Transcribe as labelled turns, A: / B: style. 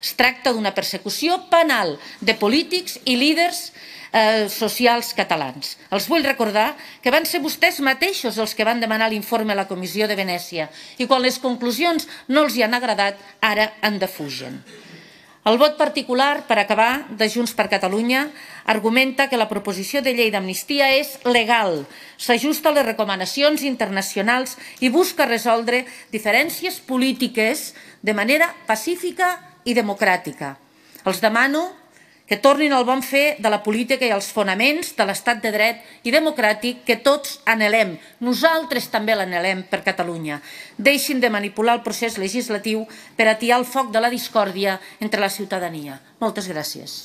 A: Es tracta d'una persecució penal de polítics i líders eh, socials catalans. Els vull recordar que van ser vostès mateixos els que van demanar l'informe a la Comissió de Venècia i quan les conclusions no els hi han agradat, ara en defugen. El vot particular, per acabar, de Junts per Catalunya argumenta que la proposició de llei d'amnistia és legal, s'ajusta a les recomanacions internacionals i busca resoldre diferències polítiques de manera pacífica i democràtica. Els demano que tornin al bon fer de la política i als fonaments de l'estat de dret i democràtic que tots anhelem. Nosaltres també l'anhelem per Catalunya. Deixin de manipular el procés legislatiu per atiar el foc de la discòrdia entre la ciutadania. Moltes gràcies.